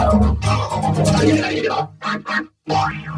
Rest in Choco.